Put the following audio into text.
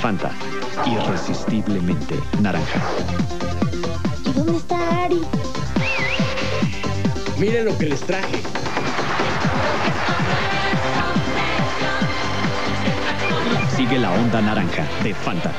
Fanta, irresistiblemente naranja. ¿Y dónde está Ari? Miren lo que les traje. Sigue la onda naranja de Fanta.